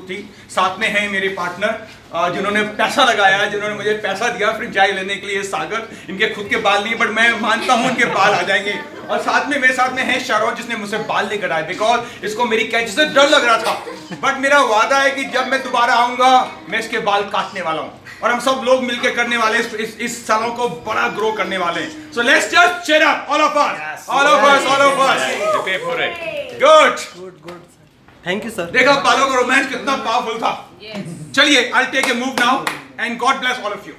थी। साथ में है मेरे पार्टनर जिन्होंने पैसा लगाया जिन्होंने मुझे पैसा दिया फिर चाय लेने के लिए सागर। इनके खुद के बाल नहीं बट मैं मानता हूँ इनके बाल आ जाएँगे। और साथ में मेरे साथ में है शारोन जिसने मुझसे बाल नहीं कटाए बिकॉज़ इसको मेरी कैच से डर लग रहा था। बट मेरा वादा है कि जब मैं दोबारा आऊँगा मैं इसके बाल काटने वाला हूँ। और हम सब लोग मिलकर करने वाले इस, इस, इस सालों को बड़ा ग्रो करने वाले हैं। So let's just us all of us all of us. Pay for it. good. Good good thank you sir देखा पालो का रोमांस कितना पावरफुल था। चलिए I take a move now and God bless all of you